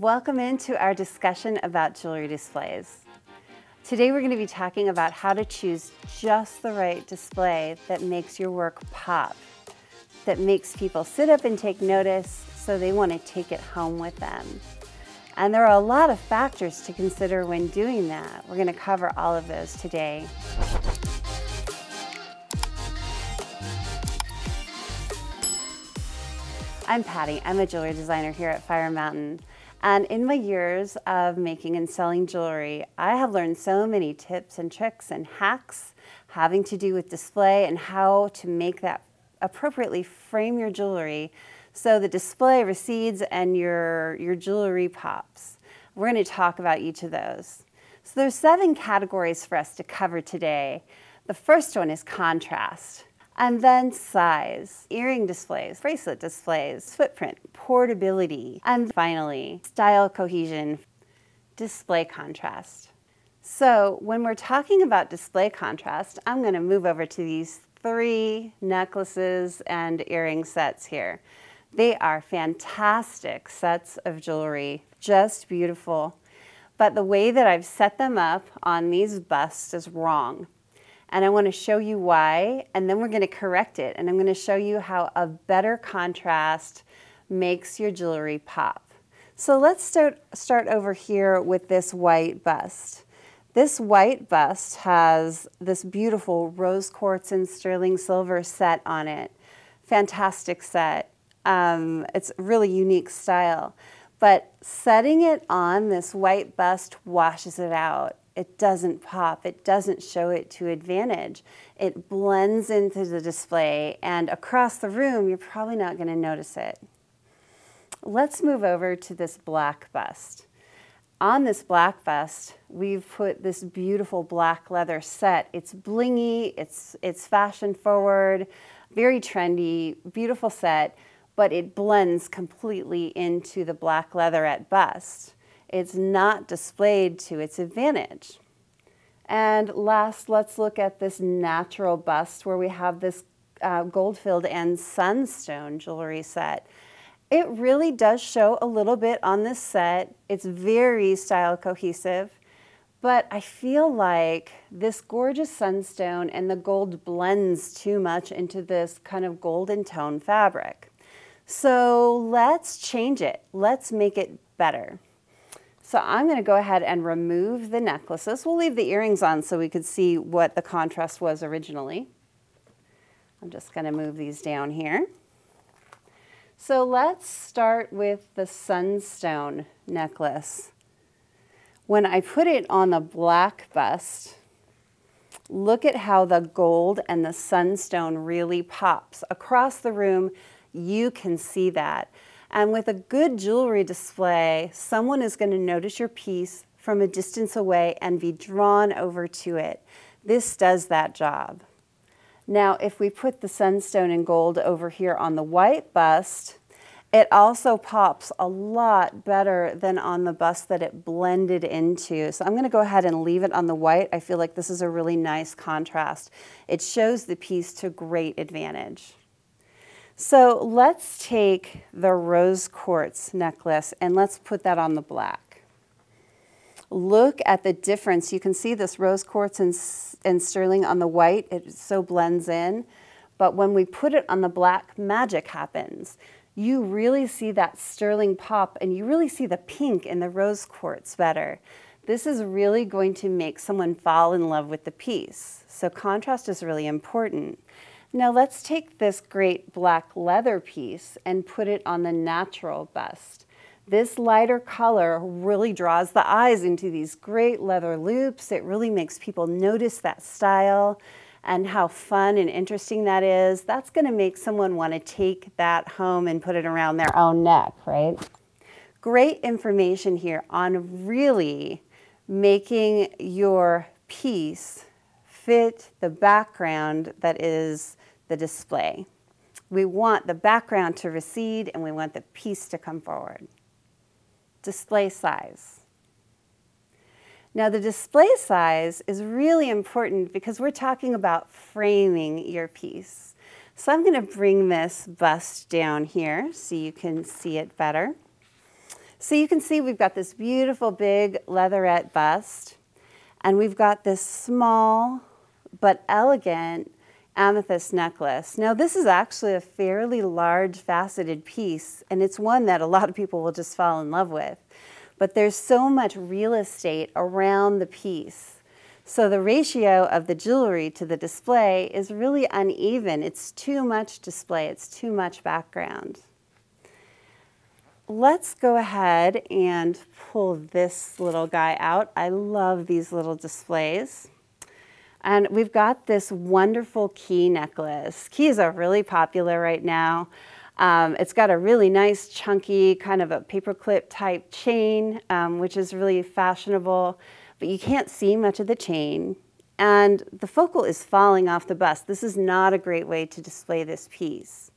Welcome into our discussion about jewelry displays. Today we're going to be talking about how to choose just the right display that makes your work pop, that makes people sit up and take notice so they want to take it home with them. And there are a lot of factors to consider when doing that. We're going to cover all of those today. I'm Patty. I'm a jewelry designer here at Fire Mountain. And in my years of making and selling jewelry, I have learned so many tips and tricks and hacks having to do with display and how to make that appropriately frame your jewelry so the display recedes and your, your jewelry pops. We're going to talk about each of those. So there's seven categories for us to cover today. The first one is contrast. And then size, earring displays, bracelet displays, footprint, portability, and finally, style cohesion, display contrast. So when we're talking about display contrast, I'm going to move over to these three necklaces and earring sets here. They are fantastic sets of jewelry, just beautiful. But the way that I've set them up on these busts is wrong and I want to show you why, and then we're going to correct it, and I'm going to show you how a better contrast makes your jewelry pop. So let's start, start over here with this white bust. This white bust has this beautiful rose quartz and sterling silver set on it. Fantastic set. Um, it's really unique style. But setting it on this white bust washes it out it doesn't pop, it doesn't show it to advantage. It blends into the display and across the room, you're probably not gonna notice it. Let's move over to this black bust. On this black bust, we've put this beautiful black leather set. It's blingy, it's, it's fashion forward, very trendy, beautiful set, but it blends completely into the black leatherette bust it's not displayed to its advantage. And last, let's look at this natural bust where we have this uh, gold-filled and sunstone jewelry set. It really does show a little bit on this set. It's very style cohesive, but I feel like this gorgeous sunstone and the gold blends too much into this kind of golden tone fabric. So let's change it. Let's make it better. So I'm going to go ahead and remove the necklaces. We'll leave the earrings on so we could see what the contrast was originally. I'm just going to move these down here. So let's start with the sunstone necklace. When I put it on the black bust, look at how the gold and the sunstone really pops. Across the room, you can see that. And with a good jewelry display, someone is going to notice your piece from a distance away and be drawn over to it. This does that job. Now, if we put the sunstone and gold over here on the white bust, it also pops a lot better than on the bust that it blended into. So I'm going to go ahead and leave it on the white. I feel like this is a really nice contrast. It shows the piece to great advantage. So let's take the rose quartz necklace and let's put that on the black. Look at the difference. You can see this rose quartz and, and sterling on the white. It so blends in. But when we put it on the black, magic happens. You really see that sterling pop and you really see the pink in the rose quartz better. This is really going to make someone fall in love with the piece. So contrast is really important. Now let's take this great black leather piece and put it on the natural bust. This lighter color really draws the eyes into these great leather loops. It really makes people notice that style and how fun and interesting that is. That's gonna make someone wanna take that home and put it around their own neck, right? Great information here on really making your piece fit the background that is the display. We want the background to recede and we want the piece to come forward. Display size. Now the display size is really important because we're talking about framing your piece. So I'm going to bring this bust down here so you can see it better. So you can see we've got this beautiful big leatherette bust, and we've got this small but elegant amethyst necklace. Now this is actually a fairly large faceted piece, and it's one that a lot of people will just fall in love with. But there's so much real estate around the piece so the ratio of the jewelry to the display is really uneven. It's too much display, it's too much background. Let's go ahead and pull this little guy out. I love these little displays. And we've got this wonderful key necklace. Keys are really popular right now. Um, it's got a really nice chunky kind of a paperclip type chain, um, which is really fashionable but you can't see much of the chain. And the focal is falling off the bust. This is not a great way to display this piece.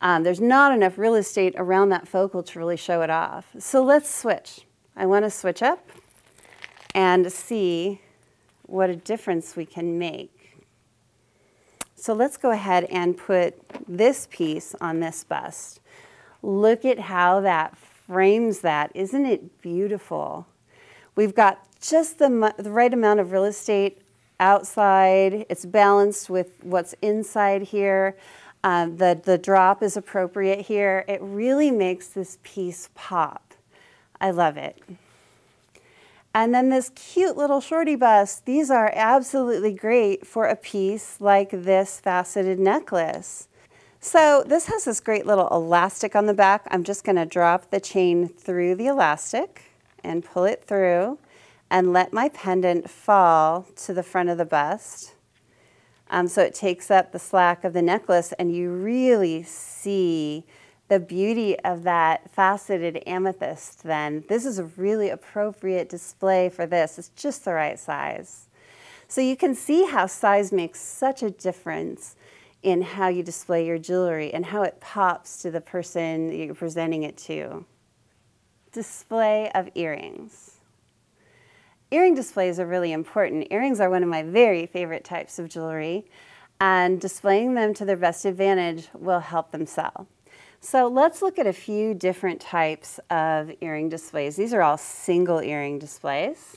Um, there's not enough real estate around that focal to really show it off. So let's switch. I want to switch up and see what a difference we can make. So let's go ahead and put this piece on this bust. Look at how that frames that. Isn't it beautiful? We've got just the, the right amount of real estate outside. It's balanced with what's inside here. Um, the, the drop is appropriate here. It really makes this piece pop. I love it. And then this cute little shorty bust, these are absolutely great for a piece like this faceted necklace. So this has this great little elastic on the back. I'm just gonna drop the chain through the elastic and pull it through and let my pendant fall to the front of the bust. Um, so it takes up the slack of the necklace and you really see the beauty of that faceted amethyst then. This is a really appropriate display for this. It's just the right size. So you can see how size makes such a difference in how you display your jewelry and how it pops to the person you're presenting it to. Display of earrings. Earring displays are really important. Earrings are one of my very favorite types of jewelry, and displaying them to their best advantage will help them sell. So let's look at a few different types of earring displays. These are all single earring displays.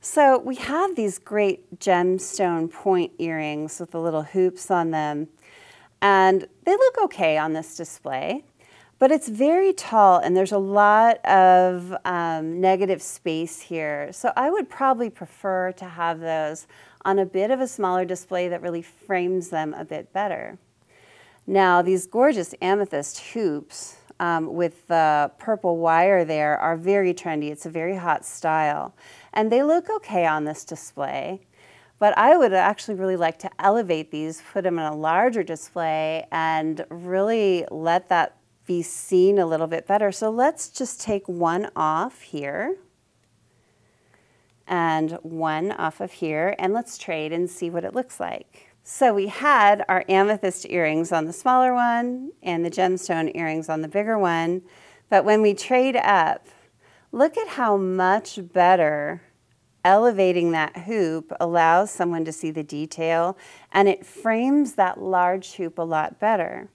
So we have these great gemstone point earrings with the little hoops on them, and they look okay on this display. But it's very tall and there's a lot of um, negative space here. So I would probably prefer to have those on a bit of a smaller display that really frames them a bit better. Now these gorgeous amethyst hoops um, with the purple wire there are very trendy. It's a very hot style. And they look okay on this display. But I would actually really like to elevate these, put them in a larger display, and really let that be seen a little bit better. So let's just take one off here and one off of here and let's trade and see what it looks like. So we had our amethyst earrings on the smaller one and the gemstone earrings on the bigger one. But when we trade up, look at how much better elevating that hoop allows someone to see the detail and it frames that large hoop a lot better.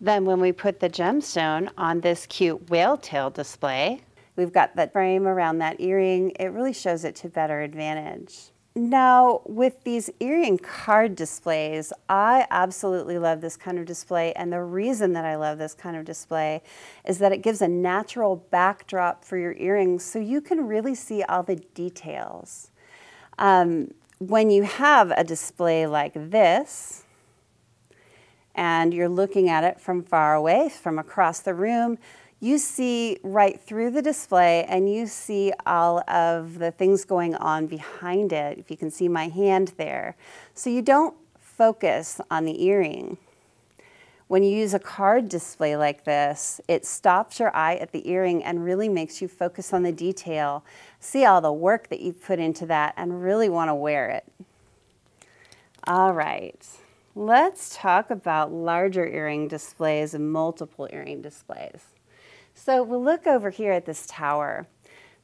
Then when we put the gemstone on this cute whale tail display, we've got that frame around that earring. It really shows it to better advantage. Now, with these earring card displays, I absolutely love this kind of display. And the reason that I love this kind of display is that it gives a natural backdrop for your earrings so you can really see all the details. Um, when you have a display like this, and you're looking at it from far away, from across the room, you see right through the display and you see all of the things going on behind it, if you can see my hand there. So you don't focus on the earring. When you use a card display like this, it stops your eye at the earring and really makes you focus on the detail, see all the work that you've put into that, and really want to wear it. All right. Let's talk about larger earring displays and multiple earring displays. So we'll look over here at this tower.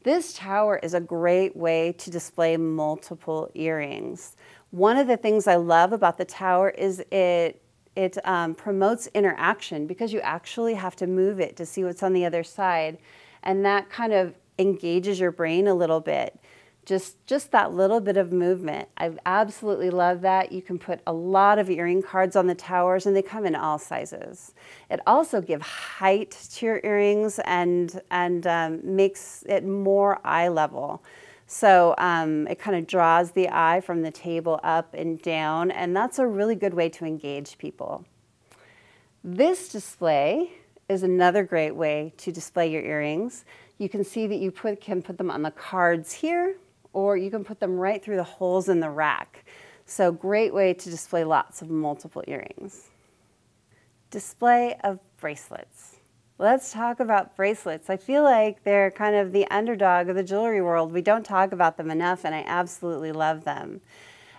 This tower is a great way to display multiple earrings. One of the things I love about the tower is it It um, promotes interaction because you actually have to move it to see what's on the other side. And that kind of engages your brain a little bit. Just, just that little bit of movement. I absolutely love that. You can put a lot of earring cards on the towers and they come in all sizes. It also gives height to your earrings and, and um, makes it more eye level. So um, it kind of draws the eye from the table up and down, and that's a really good way to engage people. This display is another great way to display your earrings. You can see that you put, can put them on the cards here or you can put them right through the holes in the rack. So great way to display lots of multiple earrings. Display of bracelets. Let's talk about bracelets. I feel like they're kind of the underdog of the jewelry world. We don't talk about them enough and I absolutely love them.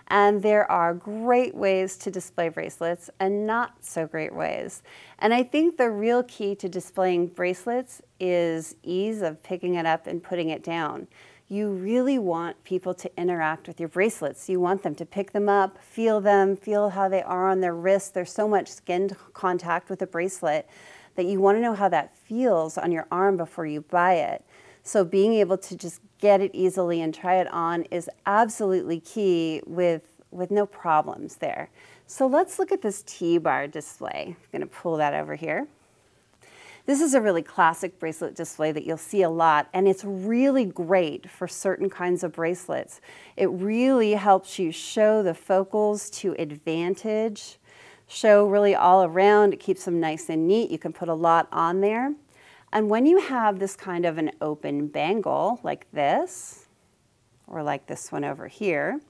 And there are great ways to display bracelets and not so great ways. And I think the real key to displaying bracelets is ease of picking it up and putting it down you really want people to interact with your bracelets. You want them to pick them up, feel them, feel how they are on their wrists. There's so much skin contact with a bracelet that you want to know how that feels on your arm before you buy it. So being able to just get it easily and try it on is absolutely key with, with no problems there. So let's look at this T-bar display. I'm going to pull that over here. This is a really classic bracelet display that you'll see a lot, and it's really great for certain kinds of bracelets. It really helps you show the focals to advantage, show really all around. It keeps them nice and neat. You can put a lot on there. And when you have this kind of an open bangle like this, or like this one over here,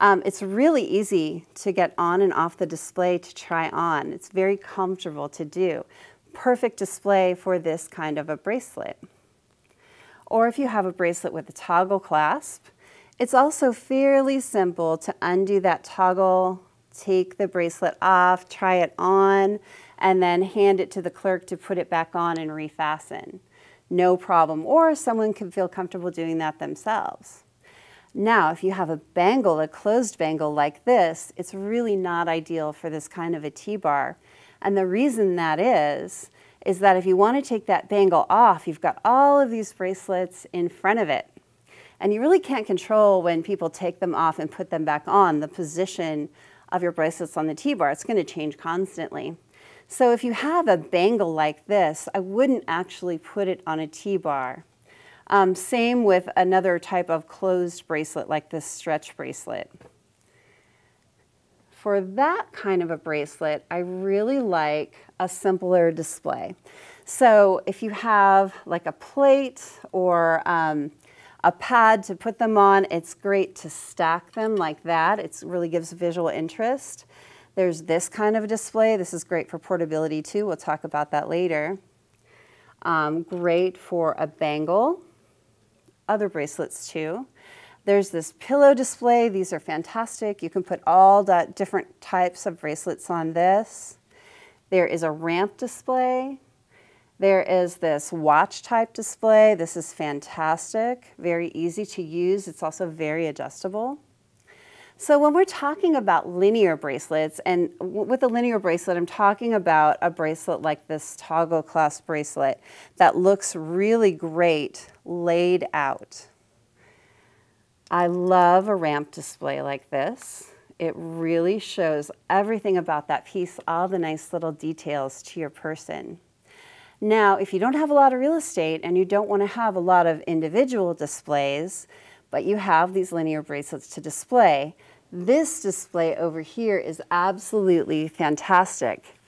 um, it's really easy to get on and off the display to try on. It's very comfortable to do perfect display for this kind of a bracelet. Or if you have a bracelet with a toggle clasp, it's also fairly simple to undo that toggle, take the bracelet off, try it on, and then hand it to the clerk to put it back on and refasten. No problem. Or someone can feel comfortable doing that themselves. Now, if you have a bangle, a closed bangle like this, it's really not ideal for this kind of a T-bar and the reason that is, is that if you want to take that bangle off, you've got all of these bracelets in front of it. And you really can't control when people take them off and put them back on, the position of your bracelets on the T-bar. It's going to change constantly. So if you have a bangle like this, I wouldn't actually put it on a T-bar. Um, same with another type of closed bracelet like this stretch bracelet for that kind of a bracelet, I really like a simpler display. So if you have like a plate or um, a pad to put them on, it's great to stack them like that. It really gives visual interest. There's this kind of display. This is great for portability too. We'll talk about that later. Um, great for a bangle. Other bracelets too. There's this pillow display. These are fantastic. You can put all different types of bracelets on this. There is a ramp display. There is this watch type display. This is fantastic, very easy to use. It's also very adjustable. So when we're talking about linear bracelets, and with a linear bracelet, I'm talking about a bracelet like this toggle clasp bracelet that looks really great laid out. I love a ramp display like this. It really shows everything about that piece, all the nice little details to your person. Now, if you don't have a lot of real estate and you don't want to have a lot of individual displays, but you have these linear bracelets to display, this display over here is absolutely fantastic.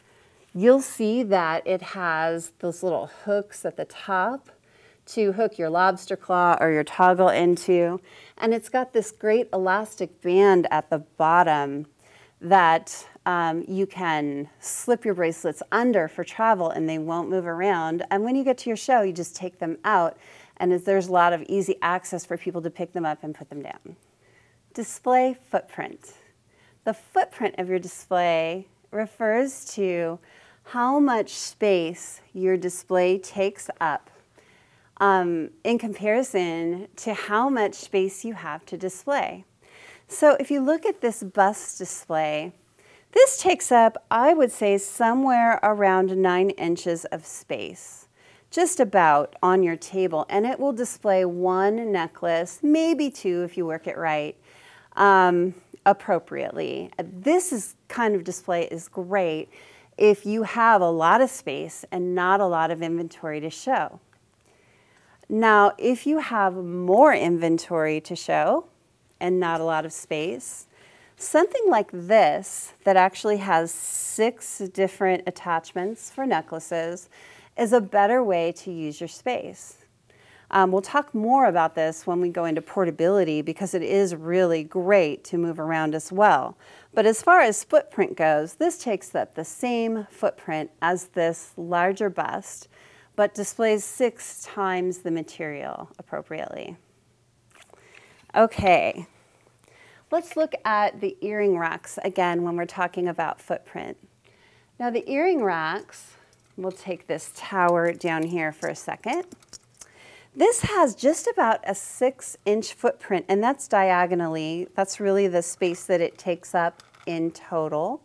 You'll see that it has those little hooks at the top to hook your lobster claw or your toggle into. And it's got this great elastic band at the bottom that um, you can slip your bracelets under for travel and they won't move around. And when you get to your show, you just take them out and there's a lot of easy access for people to pick them up and put them down. Display footprint. The footprint of your display refers to how much space your display takes up um, in comparison to how much space you have to display. So if you look at this bust display, This takes up, I would say, somewhere around nine inches of space, just about on your table. And it will display one necklace, maybe two if you work it right, um, appropriately. This is kind of display is great if you have a lot of space and not a lot of inventory to show. Now, if you have more inventory to show and not a lot of space, something like this that actually has six different attachments for necklaces is a better way to use your space. Um, we'll talk more about this when we go into portability because it is really great to move around as well. But as far as footprint goes, this takes up the same footprint as this larger bust, but displays six times the material appropriately. Okay, let's look at the earring racks again when we're talking about footprint. Now the earring racks, we'll take this tower down here for a second. This has just about a six inch footprint and that's diagonally. That's really the space that it takes up in total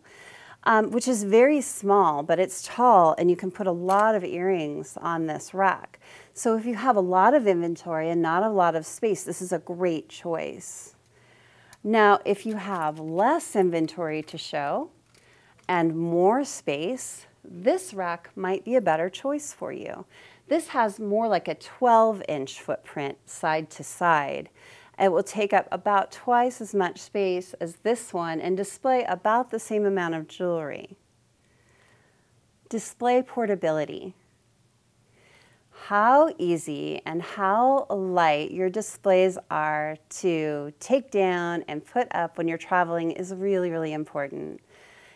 um, which is very small, but it's tall and you can put a lot of earrings on this rack. So if you have a lot of inventory and not a lot of space, this is a great choice. Now, if you have less inventory to show and more space, this rack might be a better choice for you. This has more like a 12 inch footprint side to side. It will take up about twice as much space as this one and display about the same amount of jewelry. Display portability. How easy and how light your displays are to take down and put up when you're traveling is really, really important.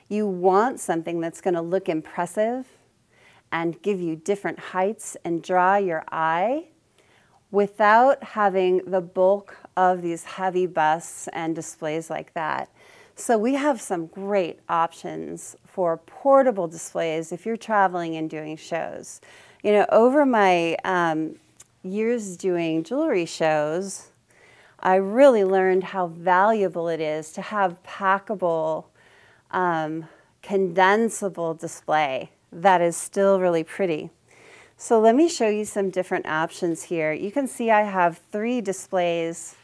You want something that's going to look impressive and give you different heights and draw your eye without having the bulk of these heavy busts and displays like that. So we have some great options for portable displays if you're traveling and doing shows. You know, over my um, years doing jewelry shows, I really learned how valuable it is to have packable, um, condensable display that is still really pretty. So let me show you some different options here. You can see I have three displays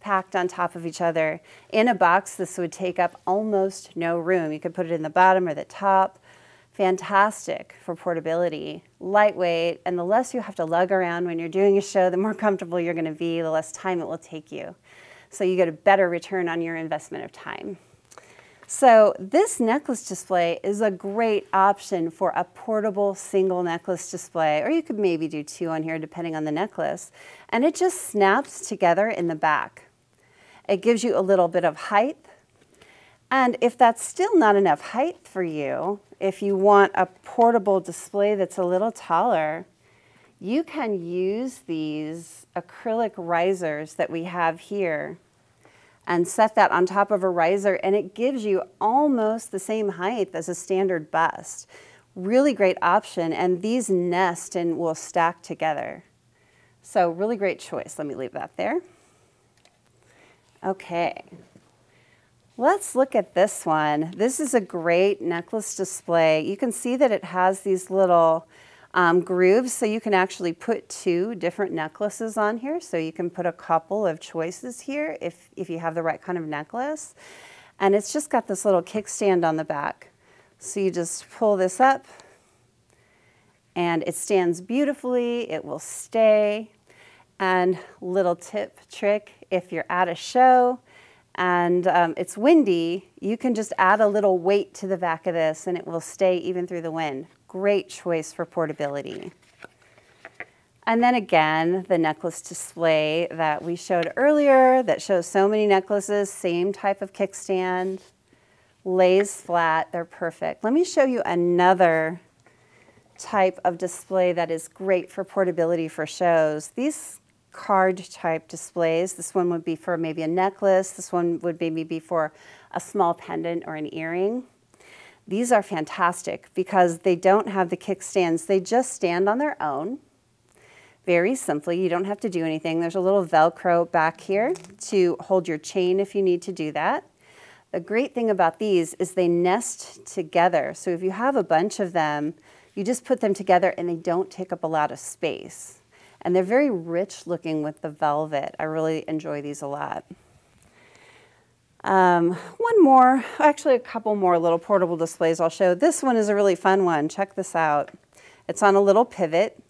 packed on top of each other. In a box, this would take up almost no room. You could put it in the bottom or the top. Fantastic for portability, lightweight, and the less you have to lug around when you're doing a show, the more comfortable you're gonna be, the less time it will take you. So you get a better return on your investment of time. So this necklace display is a great option for a portable single necklace display, or you could maybe do two on here depending on the necklace. And it just snaps together in the back. It gives you a little bit of height. And if that's still not enough height for you, if you want a portable display that's a little taller, you can use these acrylic risers that we have here and set that on top of a riser and it gives you almost the same height as a standard bust. Really great option and these nest and will stack together. So really great choice. Let me leave that there. Okay. Let's look at this one. This is a great necklace display. You can see that it has these little um, grooves so you can actually put two different necklaces on here. So you can put a couple of choices here if, if you have the right kind of necklace. And it's just got this little kickstand on the back. So you just pull this up and it stands beautifully. It will stay. And little tip trick, if you're at a show and um, it's windy, you can just add a little weight to the back of this and it will stay even through the wind great choice for portability. And then again, the necklace display that we showed earlier that shows so many necklaces, same type of kickstand, lays flat, they're perfect. Let me show you another type of display that is great for portability for shows. These card type displays, this one would be for maybe a necklace, this one would maybe be for a small pendant or an earring. These are fantastic because they don't have the kickstands. They just stand on their own. Very simply, you don't have to do anything. There's a little Velcro back here to hold your chain if you need to do that. The great thing about these is they nest together. So if you have a bunch of them, you just put them together and they don't take up a lot of space. And they're very rich looking with the velvet. I really enjoy these a lot. Um, one more, actually a couple more little portable displays I'll show. This one is a really fun one. Check this out. It's on a little pivot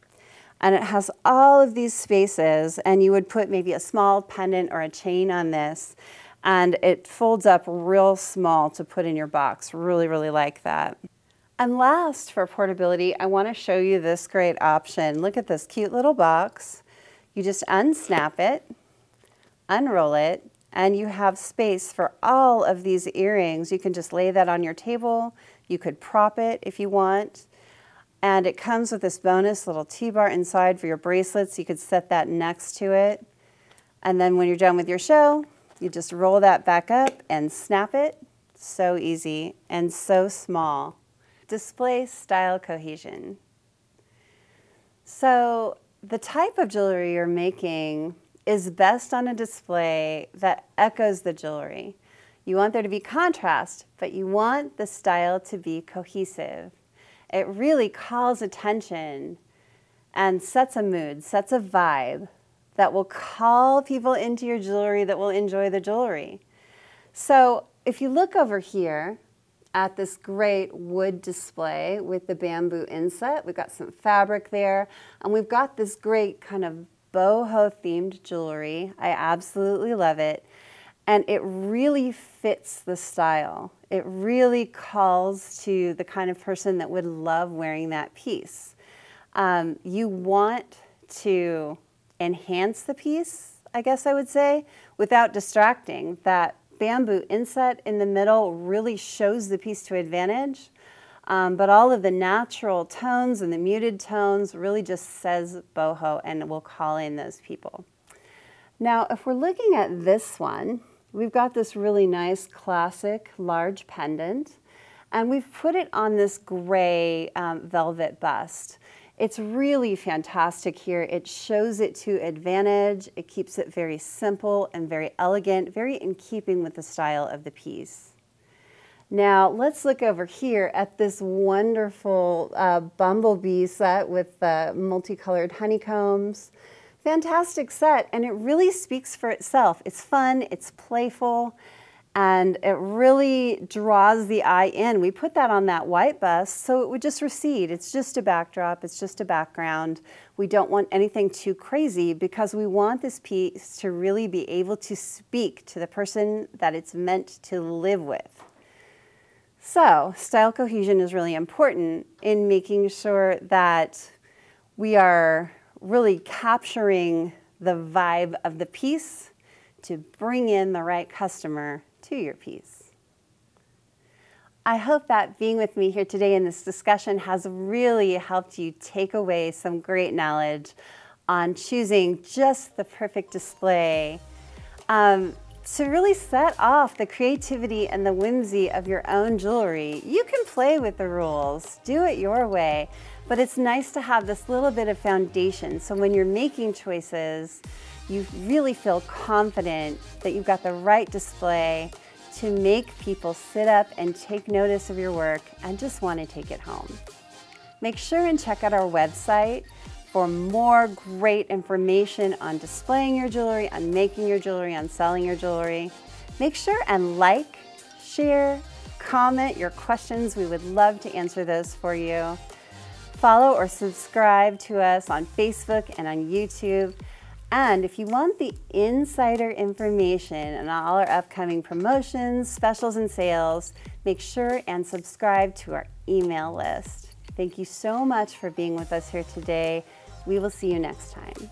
and it has all of these spaces and you would put maybe a small pendant or a chain on this and it folds up real small to put in your box. Really, really like that. And last for portability, I want to show you this great option. Look at this cute little box. You just unsnap it, unroll it, and you have space for all of these earrings. You can just lay that on your table. You could prop it if you want. And it comes with this bonus little T-bar inside for your bracelets. You could set that next to it. And then when you're done with your show, you just roll that back up and snap it. So easy and so small. Display style cohesion. So the type of jewelry you're making is best on a display that echoes the jewelry. You want there to be contrast, but you want the style to be cohesive. It really calls attention and sets a mood, sets a vibe that will call people into your jewelry that will enjoy the jewelry. So if you look over here at this great wood display with the bamboo inset, we've got some fabric there, and we've got this great kind of boho themed jewelry. I absolutely love it. And it really fits the style. It really calls to the kind of person that would love wearing that piece. Um, you want to enhance the piece, I guess I would say, without distracting. That bamboo inset in the middle really shows the piece to advantage. Um, but all of the natural tones and the muted tones really just says boho and we'll call in those people. Now, if we're looking at this one, we've got this really nice classic large pendant, and we've put it on this gray um, velvet bust. It's really fantastic here. It shows it to advantage. It keeps it very simple and very elegant, very in keeping with the style of the piece. Now let's look over here at this wonderful uh, bumblebee set with the multicolored honeycombs. Fantastic set and it really speaks for itself. It's fun, it's playful, and it really draws the eye in. We put that on that white bus so it would just recede. It's just a backdrop, it's just a background. We don't want anything too crazy because we want this piece to really be able to speak to the person that it's meant to live with. So style cohesion is really important in making sure that we are really capturing the vibe of the piece to bring in the right customer to your piece. I hope that being with me here today in this discussion has really helped you take away some great knowledge on choosing just the perfect display. Um, to really set off the creativity and the whimsy of your own jewelry. You can play with the rules, do it your way, but it's nice to have this little bit of foundation so when you're making choices, you really feel confident that you've got the right display to make people sit up and take notice of your work and just want to take it home. Make sure and check out our website for more great information on displaying your jewelry, on making your jewelry, on selling your jewelry. Make sure and like, share, comment your questions. We would love to answer those for you. Follow or subscribe to us on Facebook and on YouTube. And if you want the insider information on all our upcoming promotions, specials, and sales, make sure and subscribe to our email list. Thank you so much for being with us here today. We will see you next time.